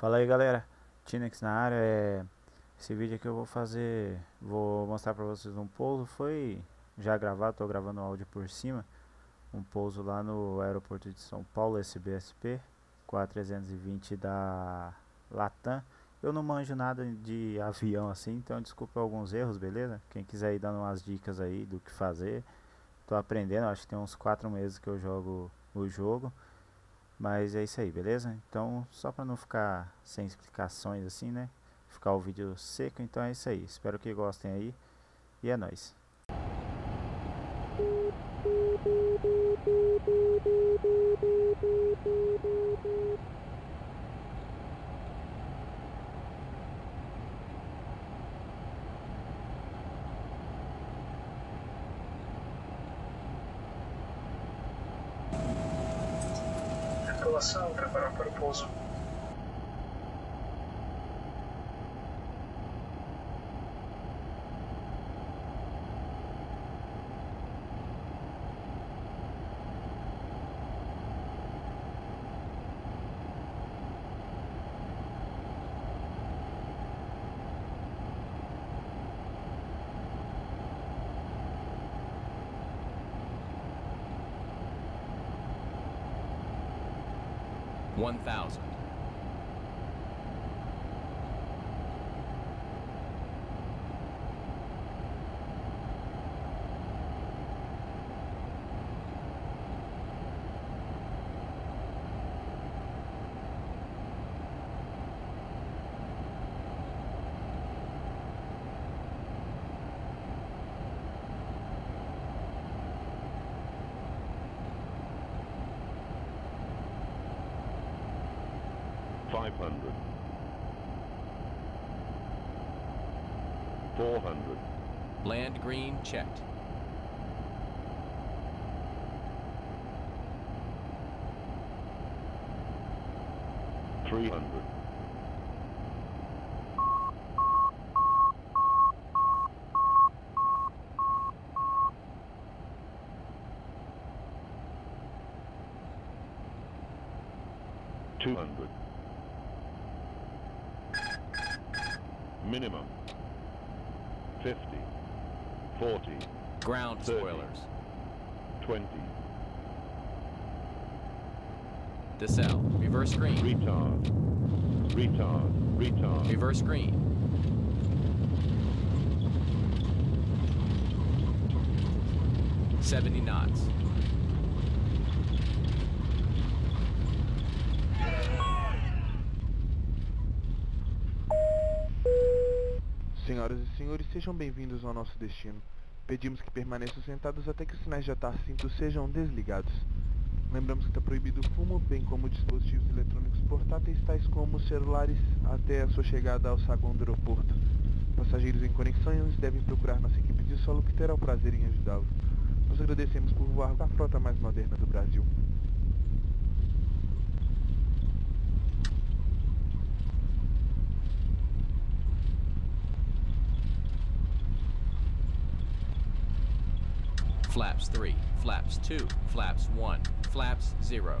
Fala aí galera, Tinex na área, é... esse vídeo aqui eu vou fazer, vou mostrar pra vocês um pouso, foi já gravado, tô gravando o áudio por cima, um pouso lá no aeroporto de São Paulo, SBSP, 420 320 da Latam, eu não manjo nada de avião assim, então desculpa alguns erros, beleza? Quem quiser ir dando umas dicas aí do que fazer, tô aprendendo, acho que tem uns 4 meses que eu jogo o jogo, mas é isso aí, beleza? Então, só para não ficar sem explicações assim, né? Ficar o vídeo seco, então é isso aí. Espero que gostem aí e é nóis. tripulação preparar para o pouso. 1,000. 500, 400. Land green checked. Three hundred. Two hundred. Minimum. 50. 40. Ground 30, spoilers. 20. Decel. Reverse green. Retard. Retard. Retard. Reverse green. Seventy knots. Senhoras e senhores, sejam bem-vindos ao nosso destino. Pedimos que permaneçam sentados até que os sinais de atar cinto sejam desligados. Lembramos que está proibido o fumo, bem como dispositivos eletrônicos portáteis, tais como celulares, até a sua chegada ao saguão do aeroporto. Passageiros em conexões devem procurar nossa equipe de solo que terá o prazer em ajudá-los. Nós agradecemos por voar com a frota mais moderna do Brasil. Flaps 3, Flaps 2, Flaps 1, Flaps 0.